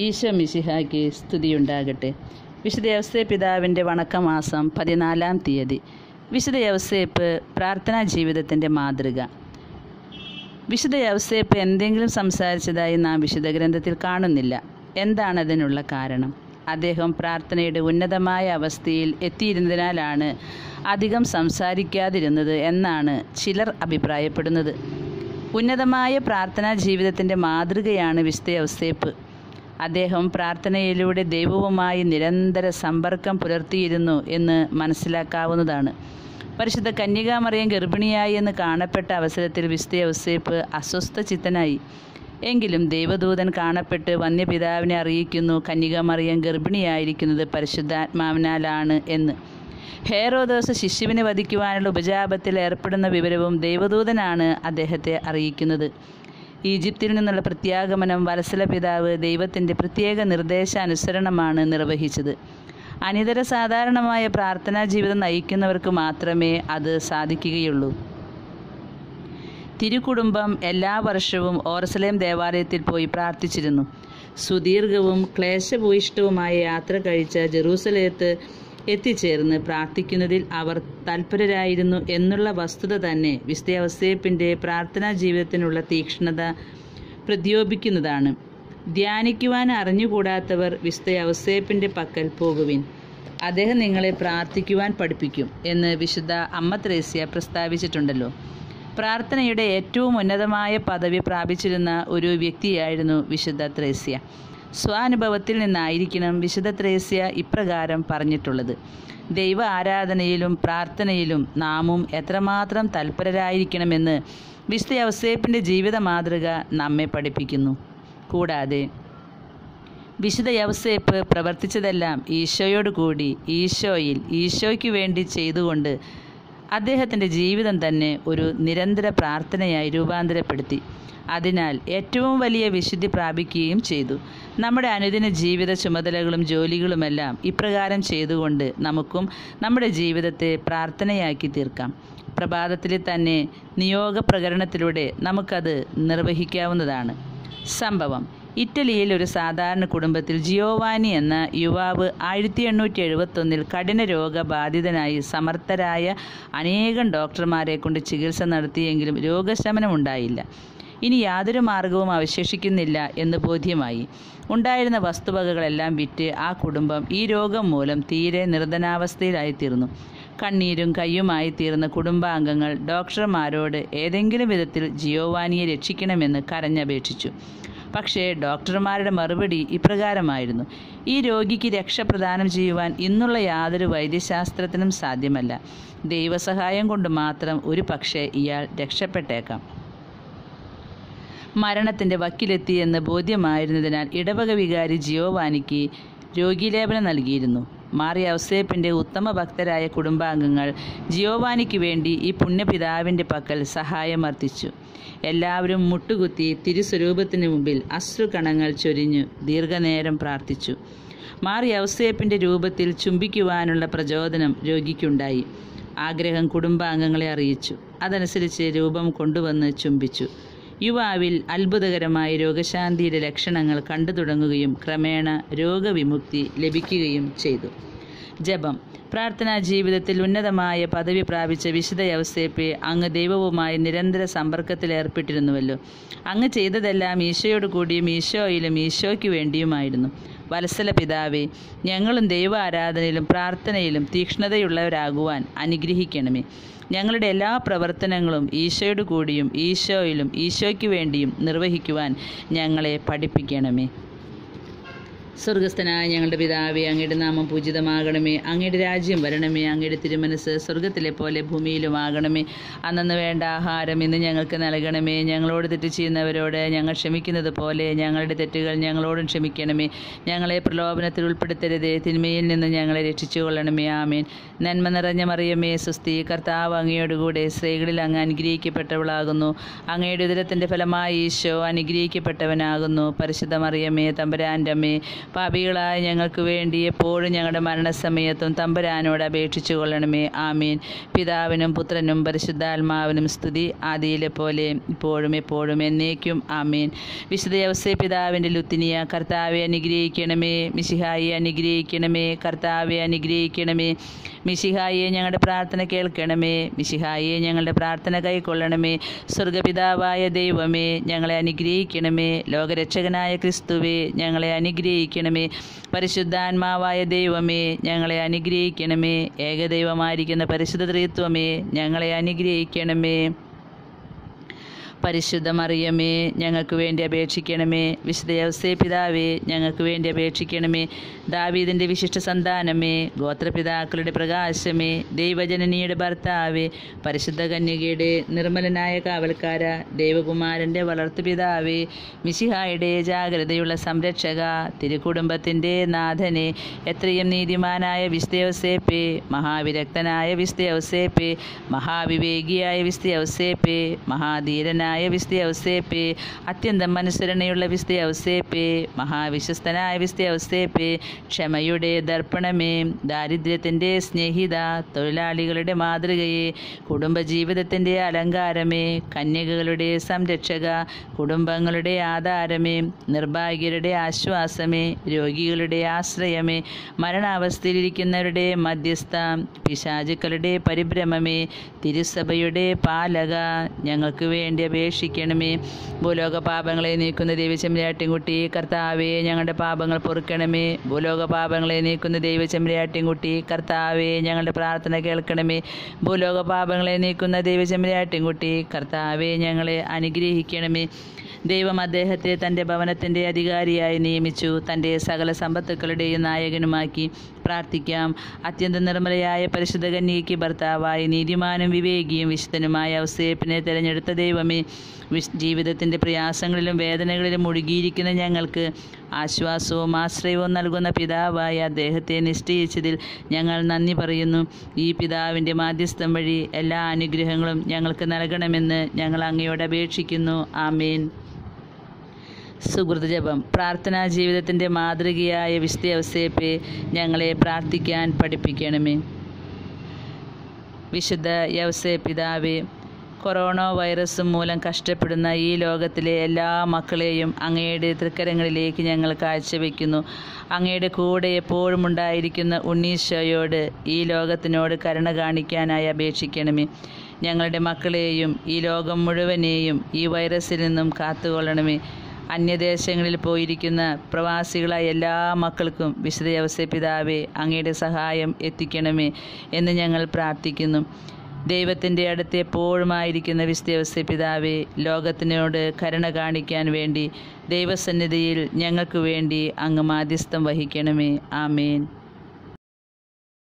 ഈശോ മിശിഹായ്ക്ക് സ്തുതിയുണ്ടാകട്ടെ. വിശുദ്ധ പിതാവിന്റെ വണക്കമാസം പതിനാലാം തീയതി. വിശുദ്ധ യവസേപ്പ് പ്രാർത്ഥനാ ജീവിതത്തിന്റെ മാതൃക. വിശുദ്ധ യവസേപ്പ് എന്തെങ്കിലും സംസാരിച്ചതായി നാം വിശുദ്ധ ഗ്രന്ഥത്തിൽ കാണുന്നില്ല. എന്താണതിനുള്ള കാരണം? അദ്ദേഹം പ്രാർത്ഥനയുടെ ഉന്നതമായ അവസ്ഥയിൽ എത്തിയിരുന്നതിനാലാണ് അധികം സംസാരിക്കാതിരുന്നത് എന്നാണ് ചിലർ അഭിപ്രായപ്പെടുന്നത്. ഉന്നതമായ പ്രാർത്ഥനാ ജീവിതത്തിന്റെ മാതൃകയാണ് വിശുദ്ധ യവസേപ്പ് അദ്ദേഹം പ്രാർത്ഥനയിലൂടെ ദൈവവുമായി നിരന്തര സമ്പർക്കം പുലർത്തിയിരുന്നു എന്ന് മനസ്സിലാക്കാവുന്നതാണ്. പരിശുദ്ധ കന്യകാമറിയം ഗർഭിണിയായി എന്ന് കാണപ്പെട്ട അവസരത്തിൽ വിശുദ്ധ യൗസേപ്പ് അസ്വസ്ഥ ചിത്തനായി എങ്കിലും ദൈവദൂതൻ കാണപ്പെട്ട് വന്യപിതാവിനെ അറിയിക്കുന്നു കന്യകാമറിയം ഗർഭിണിയായിരിക്കുന്നത് പരിശുദ്ധാത്മാവിനാലാണ് എന്ന്. ഹേറോദോസ് ശിശുവിനെ വധിക്കുവാനുള്ള ഉപജാപത്തിൽ ഏർപ്പെടുന്ന വിവരവും ദൈവദൂതനാണ് അദ്ദേഹത്തെ അറിയിക്കുന്നത്. ഈജിപ്തിൽ നിന്നുള്ള പ്രത്യാഗമനം വത്സല പിതാവ് ദൈവത്തിന്റെ പ്രത്യേക നിർദ്ദേശാനുസരണമാണ് നിർവഹിച്ചത്. അനിതര സാധാരണമായ പ്രാർത്ഥനാ ജീവിതം നയിക്കുന്നവർക്ക് മാത്രമേ അത് സാധിക്കുകയുള്ളൂ. തിരുകുടുംബം എല്ലാ വർഷവും ഓർസലേം ദേവാലയത്തിൽ പോയി പ്രാർത്ഥിച്ചിരുന്നു. സുദീർഘവും ക്ലേശഭൂയിഷ്ടവുമായ യാത്ര കഴിച്ച ജെറൂസലേത്ത് എത്തിച്ചേർന്ന് പ്രാർത്ഥിക്കുന്നതിൽ അവർ തൽപരരായിരുന്നു എന്നുള്ള വസ്തുത തന്നെ വിശുദ്ധ പ്രാർത്ഥനാ ജീവിതത്തിനുള്ള തീക്ഷ്ണത പ്രദ്യോപിക്കുന്നതാണ്. ധ്യാനിക്കുവാൻ അറിഞ്ഞുകൂടാത്തവർ വിശുദ്ധ പക്കൽ പോകുവിൻ. അദ്ദേഹം നിങ്ങളെ പ്രാർത്ഥിക്കുവാൻ പഠിപ്പിക്കും എന്ന് വിശുദ്ധ അമ്മ ത്രേസ്യ പ്രസ്താവിച്ചിട്ടുണ്ടല്ലോ. പ്രാർത്ഥനയുടെ ഏറ്റവും ഉന്നതമായ പദവി പ്രാപിച്ചിരുന്ന ഒരു വ്യക്തിയായിരുന്നു വിശുദ്ധ ത്രേസ്യ. സ്വാനുഭവത്തിൽ നിന്നായിരിക്കണം വിശുദ്ധ ത്രേസ്യ ഇപ്രകാരം പറഞ്ഞിട്ടുള്ളത്. ദൈവ ആരാധനയിലും പ്രാർത്ഥനയിലും നാമും എത്രമാത്രം തൽപരരായിരിക്കണമെന്ന് വിശുദ്ധ യവസേപ്പിന്റെ ജീവിത മാതൃക നമ്മെ പഠിപ്പിക്കുന്നു. കൂടാതെ വിശുദ്ധ യവസേപ്പ് പ്രവർത്തിച്ചതെല്ലാം ഈശോയോട് കൂടി ഈശോയിൽ ഈശോയ്ക്ക് വേണ്ടി ചെയ്തുകൊണ്ട് അദ്ദേഹത്തിന്റെ ജീവിതം തന്നെ ഒരു നിരന്തര പ്രാർത്ഥനയായി രൂപാന്തരപ്പെടുത്തി. അതിനാൽ ഏറ്റവും വലിയ വിശുദ്ധി പ്രാപിക്കുകയും ചെയ്തു. നമ്മുടെ അനുദിന ജീവിത ചുമതലകളും ജോലികളുമെല്ലാം ഇപ്രകാരം ചെയ്തുകൊണ്ട് നമുക്കും നമ്മുടെ ജീവിതത്തെ പ്രാർത്ഥനയാക്കി തീർക്കാം. പ്രഭാതത്തിൽ തന്നെ നിയോഗ പ്രകരണത്തിലൂടെ നമുക്കത് നിർവഹിക്കാവുന്നതാണ്. സംഭവം ഇറ്റലിയിൽ ഒരു സാധാരണ കുടുംബത്തിൽ ജിയോവാനി എന്ന യുവാവ് ആയിരത്തി എണ്ണൂറ്റി എഴുപത്തൊന്നിൽ കഠിന രോഗബാധിതനായി സമർത്ഥരായ അനേകം ഡോക്ടർമാരെ കൊണ്ട് ചികിത്സ നടത്തിയെങ്കിലും രോഗശമനം ഉണ്ടായില്ല ഇനി യാതൊരു മാർഗവും അവശേഷിക്കുന്നില്ല എന്ന് ബോധ്യമായി. ഉണ്ടായിരുന്ന വസ്തുവകകളെല്ലാം വിറ്റ് ആ കുടുംബം ഈ രോഗം മൂലം തീരെ നിർധനാവസ്ഥയിലായിത്തീർന്നു. കണ്ണീരും കയ്യുമായി തീർന്ന കുടുംബാംഗങ്ങൾ ഡോക്ടർമാരോട് ഏതെങ്കിലും വിധത്തിൽ ജിയോവാനിയെ രക്ഷിക്കണമെന്ന് കരഞ്ഞപേക്ഷിച്ചു. പക്ഷേ ഡോക്ടർമാരുടെ മറുപടി ഇപ്രകാരമായിരുന്നു. ഈ രോഗിക്ക് രക്ഷ പ്രദാനം ചെയ്യുവാൻ ഇന്നുള്ള യാതൊരു വൈദ്യശാസ്ത്രത്തിനും സാധ്യമല്ല. ദൈവസഹായം കൊണ്ട് മാത്രം ഒരു പക്ഷേ ഇയാൾ രക്ഷപ്പെട്ടേക്കാം. മരണത്തിന്റെ വക്കിലെത്തിയെന്ന് ബോധ്യമായിരുന്നതിനാൽ ഇടവക വികാരി ജിയോവാനിക്ക് രോഗീലേപനം നൽകിയിരുന്നു. മാറി ഔസേപ്പിന്റെ ഉത്തമ ഭക്തരായ കുടുംബാംഗങ്ങൾ ജിയോവാനിക്ക് വേണ്ടി ഈ പുണ്യപിതാവിന്റെ പക്കൽ സഹായമർത്ഥിച്ചു എല്ലാവരും മുട്ടുകുത്തി തിരുസ്വരൂപത്തിന് മുമ്പിൽ അശ്രുകണങ്ങൾ ചൊരിഞ്ഞു ദീർഘനേരം പ്രാർത്ഥിച്ചു. മാറി ഔസേപ്പിന്റെ രൂപത്തിൽ ചുംബിക്കുവാനുള്ള പ്രചോദനം രോഗിക്കുണ്ടായി. ആഗ്രഹം കുടുംബാംഗങ്ങളെ അറിയിച്ചു. അതനുസരിച്ച് രൂപം കൊണ്ടുവന്ന് ചുംബിച്ചു. യുവാവിൽ അത്ഭുതകരമായ രോഗശാന്തിയുടെ ലക്ഷണങ്ങൾ കണ്ടു തുടങ്ങുകയും ക്രമേണ രോഗവിമുക്തി ലഭിക്കുകയും ചെയ്തു. ജപം. പ്രാർത്ഥനാ ജീവിതത്തിൽ ഉന്നതമായ പദവി പ്രാപിച്ച വിശുദ്ധ യൗസേപ്പെ അങ്ങ് ദൈവവുമായി നിരന്തര സമ്പർക്കത്തിലേർപ്പെട്ടിരുന്നുവല്ലോ അങ്ങ് ചെയ്തതെല്ലാം ഈശോയോട് കൂടിയും ഈശോയിലും ഈശോയ്ക്ക് വേണ്ടിയുമായിരുന്നു. വത്സല പിതാവേ ഞങ്ങളും ദൈവ ആരാധനയിലും പ്രാർത്ഥനയിലും തീക്ഷ്ണതയുള്ളവരാകുവാൻ അനുഗ്രഹിക്കണമേ. ഞങ്ങളുടെ എല്ലാ പ്രവർത്തനങ്ങളും ഈശോയോട് കൂടിയും ഈശോയിലും ഈശോയ്ക്ക് വേണ്ടിയും നിർവഹിക്കുവാൻ ഞങ്ങളെ പഠിപ്പിക്കണമേ. സ്വർഗസ്ഥനായ ഞങ്ങളുടെ പിതാവേ അങ്ങയുടെ നാമം പൂജിതമാകണമേ. അങ്ങയുടെ രാജ്യം വരണമേ. അങ്ങയുടെ തിരുമനസ് സ്വർഗത്തിലെ പോലെ ഭൂമിയിലും ആകണമേ. അന്നു വേണ്ട ആഹാരം ഇന്ന് ഞങ്ങൾക്ക് നൽകണമേ. ഞങ്ങളോട് തെറ്റ് ചെയ്യുന്നവരോട് ഞങ്ങൾ ക്ഷമിക്കുന്നത് പോലെ ഞങ്ങളുടെ തെറ്റുകൾ ഞങ്ങളോടും ക്ഷമിക്കണമേ. ഞങ്ങളെ പ്രലോഭനത്തിൽ ഉൾപ്പെടുത്തരുതേ. തിന്മയിൽ നിന്ന് ഞങ്ങളെ രക്ഷിച്ചുകൊള്ളണമേ. ആമേൻ. നന്മ നിറഞ്ഞ മറിയമേ സുസ്തി കർത്താവ് അങ്ങയോടുകൂടെ സ്ത്രീകളിൽ അങ്ങ് അനുഗ്രഹിക്കപ്പെട്ടവളാകുന്നു. അങ്ങയുടെ ഉദരത്തിന്റെ ഫലമായി ഈശോ അനുഗ്രഹിക്കപ്പെട്ടവനാകുന്നു. പരിശുദ്ധ മറിയമേ തമ്പുരാന്റെ അമ്മേ പാപികളായ ഞങ്ങൾക്ക് വേണ്ടി എപ്പോഴും ഞങ്ങളുടെ മരണസമയത്തും തമ്പുരാനോട് അപേക്ഷിച്ചു കൊള്ളണമേ. ആമീൻ. പിതാവിനും പുത്രനും പരിശുദ്ധാത്മാവിനും സ്തുതി. ആദിയിലെ പോലെ ഇപ്പോഴും എപ്പോഴും എന്നേക്കും ആമീൻ. വിശുദ്ധ യവസേ പിതാവിന്റെ ലുത്തിനിയ കർത്താവെ അനുഗ്രഹിക്കണമേ. മിശിഹായി അനുഗ്രഹിക്കണമേ. കർത്താവെ അനുഗ്രഹിക്കണമേ. മിശിഹായെ ഞങ്ങളുടെ പ്രാർത്ഥന കേൾക്കണമേ. മിശിഹായെ ഞങ്ങളുടെ പ്രാർത്ഥന കൈക്കൊള്ളണമേ. സ്വർഗപിതാവായ ദൈവമേ ഞങ്ങളെ അനുഗ്രഹിക്കണമേ. ലോകരക്ഷകനായ ക്രിസ്തുവേ ഞങ്ങളെ അനുഗ്രഹിക്കണമേ. പരിശുദ്ധാത്മാവായ ദൈവമേ ഞങ്ങളെ അനുഗ്രഹിക്കണമേ. ഏകദൈവമായിരിക്കുന്ന പരിശുദ്ധ ത്രിത്വമേ ഞങ്ങളെ അനുഗ്രഹിക്കണമേ. പരിശുദ്ധ മറിയമേ ഞങ്ങൾക്ക് വേണ്ടി അപേക്ഷിക്കണമേ. വിശുദ്ധ യവസേ പിതാവേ ഞങ്ങൾക്ക് വേണ്ടി അപേക്ഷിക്കണമേ. ദാവീദിന്റെ വിശിഷ്ട സന്താനമേ ഗോത്രപിതാക്കളുടെ പ്രകാശമേ. ദൈവജനനിയുടെ ഭർത്താവേ പരിശുദ്ധ കന്യകയുടെ നിർമ്മലനായ കാവൽക്കാര ദേവകുമാരന്റെ വളർത്തു പിതാവേ മിശിഹായുടെ ജാഗ്രതയുള്ള സംരക്ഷക തിരുക്കുടുംബത്തിന്റെ നാഥനെ എത്രയും നീതിമാനായ വിസ്തയവസേപ്പേ മഹാവിരക്തനായ വിസ്തയവസേപ്പേ മഹാവിവേകിയായ വിസ്തയവസേപ്പേ മഹാധീരനായ വിസ്തയവസേപ്പേ അത്യന്തം അനുസരണയുള്ള വിസ്തയവസേപ്പേ മഹാവിശ്വസ്തനായ വിസ്തയവസേപ്പേ ക്ഷമയുടെ ദർപ്പണമേ ദാരിദ്ര്യത്തിന്റെ സ്നേഹിത തൊഴിലാളികളുടെ മാതൃകയെ കുടുംബജീവിതത്തിന്റെ അലങ്കാരമേ കന്യകകളുടെ സംരക്ഷക കുടുംബങ്ങളുടെ ആധാരമേ നിർഭാഗ്യരുടെ ആശ്വാസമേ രോഗികളുടെ ആശ്രയമേ മരണാവസ്ഥയിലിരിക്കുന്നവരുടെ മധ്യസ്ഥ പിശാചുക്കളുടെ പരിഭ്രമമേ തിരുസഭയുടെ പാലക ഞങ്ങൾക്ക് വേണ്ടി അപേക്ഷിക്കണമേ ഭൂലോക പാപങ്ങളെ നീക്കുന്ന ദൈവചെമ്മരാട്ടിൻകുട്ടി കർത്താവേ ഞങ്ങളുടെ പാപങ്ങൾ പൊറുക്കണമേ. ഭൂലോക പാപങ്ങളെ നീക്കുന്ന ദൈവചെമ്മരാട്ടിൻകുട്ടി കർത്താവേ ഞങ്ങളുടെ പ്രാർത്ഥന കേൾക്കണമേ. ഭൂലോക പാപങ്ങളെ നീക്കുന്ന ദൈവചെമ്മരാട്ടിൻകുട്ടി കർത്താവേ ഞങ്ങളെ അനുഗ്രഹിക്കണമേ. ദൈവം അദ്ദേഹത്തെ തന്റെ ഭവനത്തിന്റെ അധികാരിയായി നിയമിച്ചു. തന്റെ സകല സമ്പത്തുക്കളുടെയും നായകനുമാക്കി. പ്രാർത്ഥിക്കാം. അത്യന്തം നിർമ്മലയായ പരിശുദ്ധ കന്യയ്ക്ക് ഭർത്താവായി നീതിമാനും വിവേകിയും വിശുദ്ധനുമായ ഔസേപ്പിനെ തിരഞ്ഞെടുത്ത ദൈവമേ ജീവിതത്തിന്റെ പ്രയാസങ്ങളിലും വേദനകളിലും മുഴുകിയിരിക്കുന്ന ഞങ്ങൾക്ക് ആശ്വാസവും ആശ്രയവും നൽകുന്ന പിതാവായ അദ്ദേഹത്തെ നിശ്ചയിച്ചതിൽ ഞങ്ങൾ നന്ദി പറയുന്നു. ഈ പിതാവിന്റെ മാധ്യസ്ഥം വഴി എല്ലാ അനുഗ്രഹങ്ങളും ഞങ്ങൾക്ക് നൽകണമെന്ന് ഞങ്ങൾ അങ്ങയോട് അപേക്ഷിക്കുന്നു. ആമേൻ. സുഹൃത ജപം. പ്രാർത്ഥനാ ജീവിതത്തിന്റെ മാതൃകയായ വിശുദ്ധ യവസേപ്പെ ഞങ്ങളെ പ്രാർത്ഥിക്കാൻ പഠിപ്പിക്കണമേ. വിശുദ്ധ യവസേ പിതാവേ കൊറോണ വൈറസ് മൂലം കഷ്ടപ്പെടുന്ന ഈ ലോകത്തിലെ എല്ലാ മക്കളെയും അങ്ങയുടെ തൃക്കരങ്ങളിലേക്ക് ഞങ്ങൾ കാഴ്ചവെക്കുന്നു. അങ്ങയുടെ കൂടെ എപ്പോഴും ഉണ്ടായിരിക്കുന്ന ഉണ്ണീശോയോട് ഈ ലോകത്തിനോട് കരുണ കാണിക്കാനായി അപേക്ഷിക്കണമേ. ഞങ്ങളുടെ മക്കളെയും ഈ ലോകം മുഴുവനെയും ഈ വൈറസിൽ നിന്നും കാത്തുകൊള്ളണമേ. അന്യദേശങ്ങളിൽ പോയിരിക്കുന്ന പ്രവാസികളായ എല്ലാ മക്കൾക്കും വിശുദ്ധ യവസ പിതാവെ അങ്ങയുടെ സഹായം എത്തിക്കണമേ എന്ന് ഞങ്ങൾ പ്രാർത്ഥിക്കുന്നു. ദൈവത്തിന്റെ അടുത്ത് എപ്പോഴുമായിരിക്കുന്ന വിസ്തവസ്യ പിതാവെ ലോകത്തിനോട് കരുണ കാണിക്കാൻ വേണ്ടി ദൈവസന്നിധിയിൽ ഞങ്ങൾക്ക് വേണ്ടി അങ്ങ് മാധ്യസ്ഥം വഹിക്കണമേ. ആമേൻ.